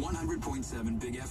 100.7 Big F.